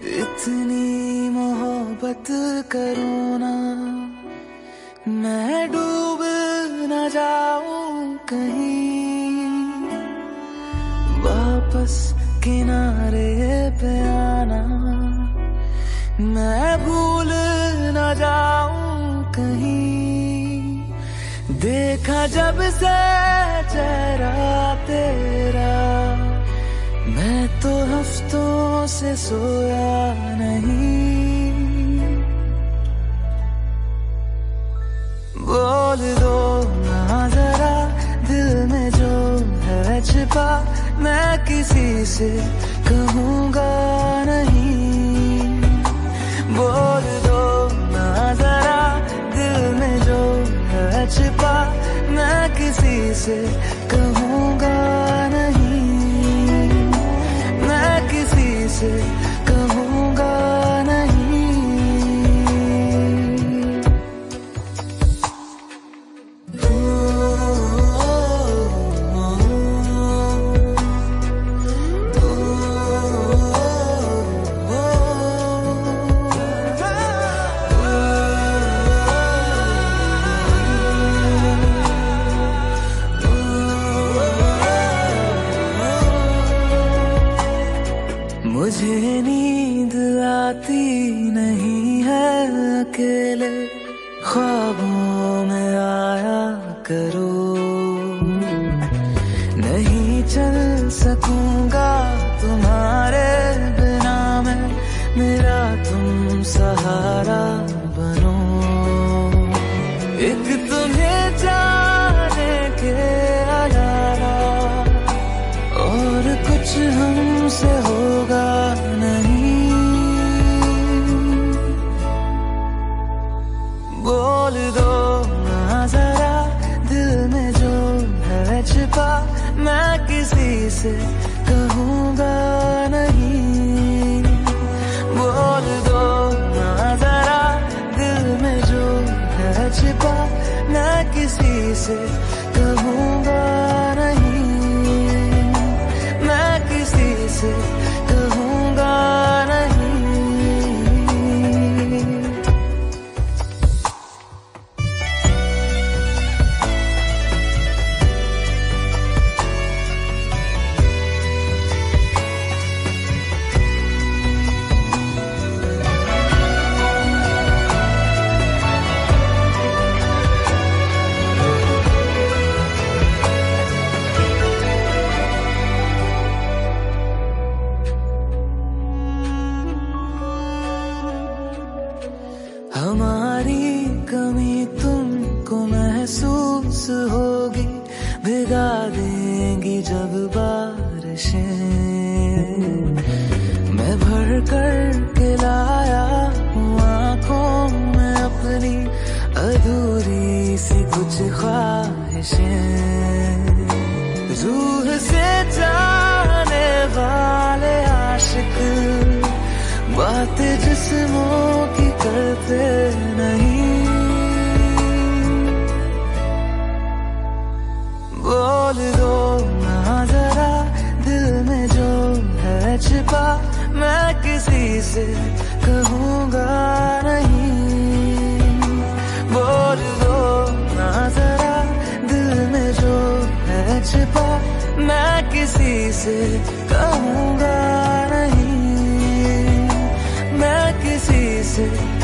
इतनी मोहब्बत करो ना मैं डूब न जाऊँ कहीं। वापस किनारे पे आना मैं देखा जब से चेहरा तेरा, मैं तो हफ्तों से सोया नहीं। बोल दो ना जरा, दिल में जो है छिपा, मैं किसी से कहूँगा से कहूँगा से नहीं है अकेले, ख्वाबों में आया करो। नहीं चल सकूँगा तुम्हारे बिना मैं, मेरा तुम सहारा बनो। एक तुम्हें जाने के अलावा और कुछ हमसे होगा किसी से कहूँगा नहीं। बोल दो ना जरा दिल में जो है छिपा, ना किसी से कहूँगा नहीं। मैं किसी से कमी तुमको महसूस होगी। भिगा देंगी जब बारिशें। मैं भर कर के लाया हूँ आँखों में अपनी अधूरी सी कुछ ख्वाहिशें। रूह से जाने वाले आशिक, बातें जिस्मों की करते नहीं। बोल दो ना जरा, दिल में जो है छिपा, मैं किसी से कहूँगा नहीं। बोल दो ना जरा, दिल में जो है छिपा, मैं किसी से कहूँगा नहीं। मैं किसी से